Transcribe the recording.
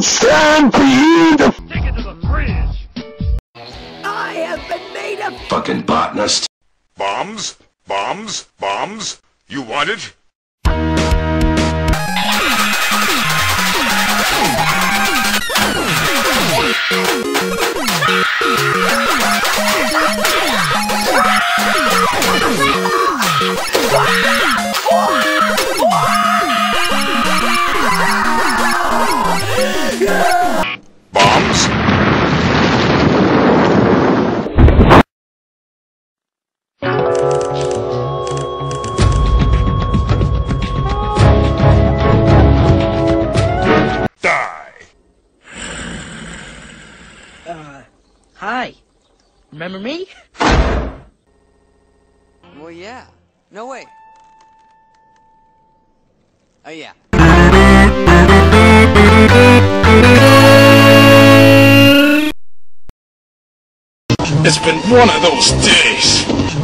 can't stand for you to Take it to the fridge. I have been made a fucking botanist. Bombs? Bombs? Bombs? You want it? Bombs? Uh, hi. Remember me? Well, yeah. No, wait. Oh, yeah. It's been one of those days.